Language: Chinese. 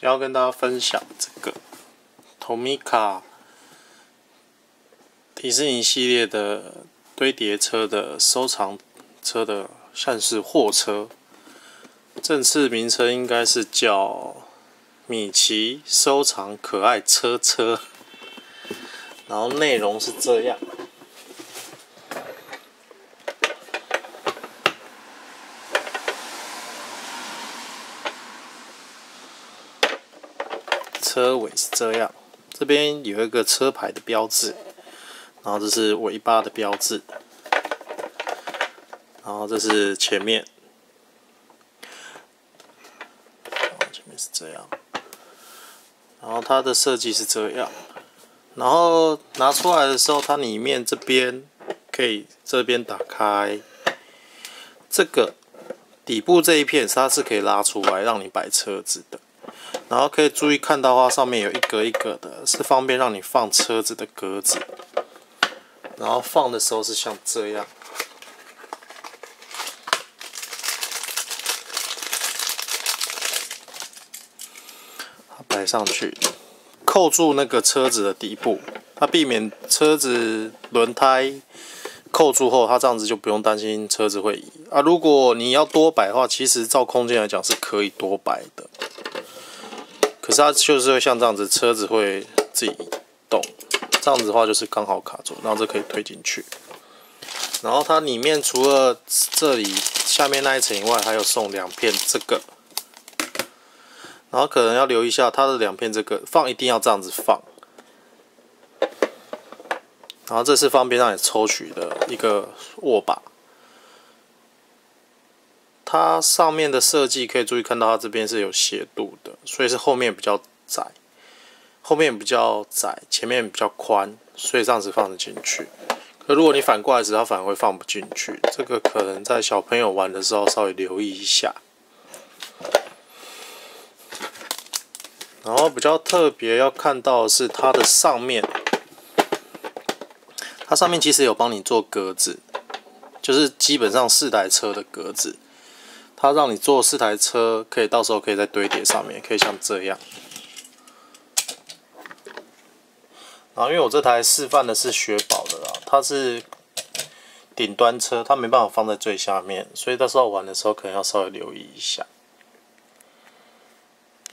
今天要跟大家分享这个 Tomica 迪士尼系列的堆叠车的收藏车的，像是货车，正式名称应该是叫米奇收藏可爱车车，然后内容是这样。车尾是这样，这边有一个车牌的标志，然后这是尾巴的标志，然后这是前面，前面是这样，然后它的设计是这样，然后拿出来的时候，它里面这边可以这边打开，这个底部这一片它是可以拉出来让你摆车子的。然后可以注意看到话，上面有一格一格的，是方便让你放车子的格子。然后放的时候是像这样，摆上去，扣住那个车子的底部，它避免车子轮胎扣住后，它这样子就不用担心车子会移啊。如果你要多摆的话，其实照空间来讲是可以多摆的。可是它就是会像这样子，车子会自己动，这样子的话就是刚好卡住，然后这可以推进去。然后它里面除了这里下面那一层以外，还有送两片这个。然后可能要留意一下，它的两片这个放一定要这样子放。然后这是方便让你抽取的一个握把。它上面的设计可以注意看到，它这边是有斜度的，所以是后面比较窄，后面比较窄，前面比较宽，所以这样子放得进去。可如果你反过来时，它反而会放不进去。这个可能在小朋友玩的时候稍微留意一下。然后比较特别要看到是它的上面，它上面其实有帮你做格子，就是基本上四台车的格子。它让你坐四台车，可以到时候可以在堆叠上面，可以像这样。然后因为我这台示范的是雪宝的啦，它是顶端车，它没办法放在最下面，所以到时候玩的时候可能要稍微留意一下。